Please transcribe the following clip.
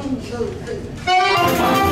One, two, three.